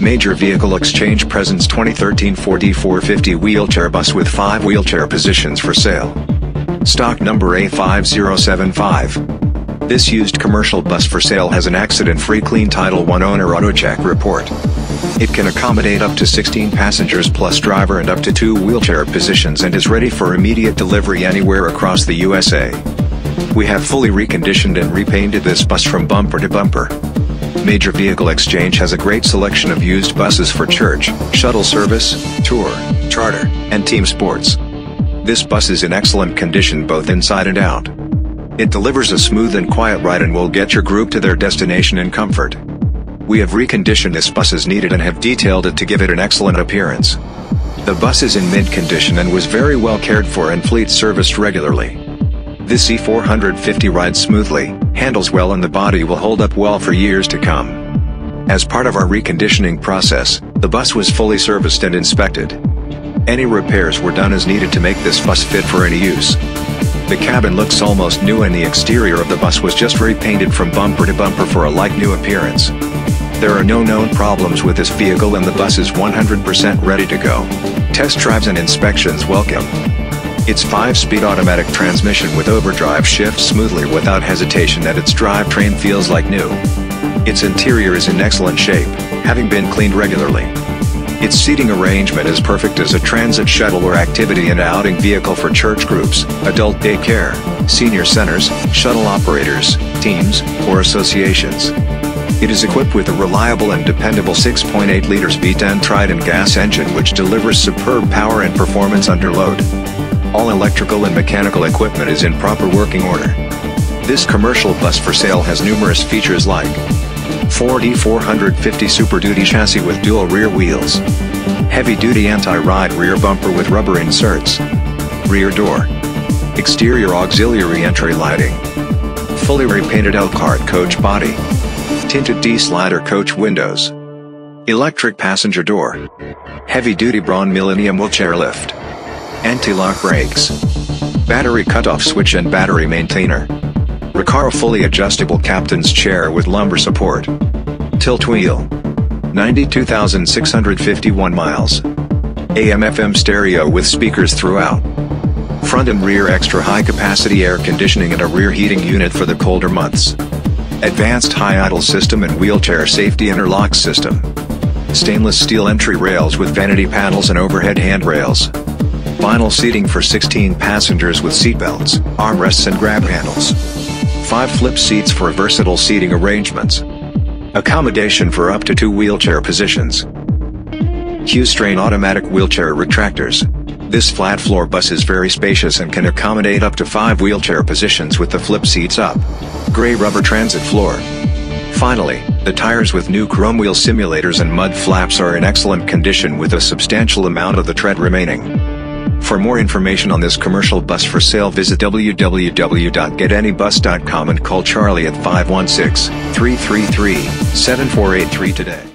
Major Vehicle Exchange presents 2013 Ford E450 wheelchair bus with 5 wheelchair positions for sale. Stock number A5075. This used commercial bus for sale has an accident-free clean Title 1 owner auto check report. It can accommodate up to 16 passengers plus driver and up to 2 wheelchair positions and is ready for immediate delivery anywhere across the USA. We have fully reconditioned and repainted this bus from bumper to bumper. Major Vehicle Exchange has a great selection of used buses for church, shuttle service, tour, charter, and team sports. This bus is in excellent condition both inside and out. It delivers a smooth and quiet ride and will get your group to their destination in comfort. We have reconditioned this bus as needed and have detailed it to give it an excellent appearance. The bus is in mint condition and was very well cared for and fleet serviced regularly. This E450 rides smoothly, handles well and the body will hold up well for years to come. As part of our reconditioning process, the bus was fully serviced and inspected. Any repairs were done as needed to make this bus fit for any use. The cabin looks almost new and the exterior of the bus was just repainted from bumper to bumper for a like-new appearance. There are no known problems with this vehicle and the bus is 100% ready to go. Test drives and inspections welcome. Its 5-speed automatic transmission with overdrive shifts smoothly without hesitation and its drivetrain feels like new. Its interior is in excellent shape, having been cleaned regularly. Its seating arrangement is perfect as a transit shuttle or activity and outing vehicle for church groups, adult daycare, senior centers, shuttle operators, teams, or associations. It is equipped with a reliable and dependable 6.8 liters V10 Triton gas engine which delivers superb power and performance under load. All electrical and mechanical equipment is in proper working order. This commercial bus for sale has numerous features like Ford E450 Super Duty chassis with dual rear wheels, heavy-duty anti-ride rear bumper with rubber inserts, rear door, exterior auxiliary entry lighting, fully repainted Elkhart coach body, tinted D-slider coach windows, electric passenger door, heavy-duty Braun Millennium wheelchair lift, anti-lock brakes, battery cutoff switch and battery maintainer. Recaro fully adjustable captain's chair with lumbar support. Tilt wheel. 92,651 miles. AM FM stereo with speakers throughout. Front and rear extra high capacity air conditioning and a rear heating unit for the colder months. Advanced high idle system and wheelchair safety interlock system. Stainless steel entry rails with vanity panels and overhead handrails. Vinyl seating for 16 passengers with seatbelts, armrests and grab handles. 5 flip seats for versatile seating arrangements. Accommodation for up to 2 wheelchair positions. Q'Straint automatic wheelchair retractors. This flat floor bus is very spacious and can accommodate up to 5 wheelchair positions with the flip seats up. Gray rubber transit floor. Finally, the tires with new chrome wheel simulators and mud flaps are in excellent condition with a substantial amount of the tread remaining. For more information on this commercial bus for sale visit www.getanybus.com and call Charlie at 516-333-7483 today.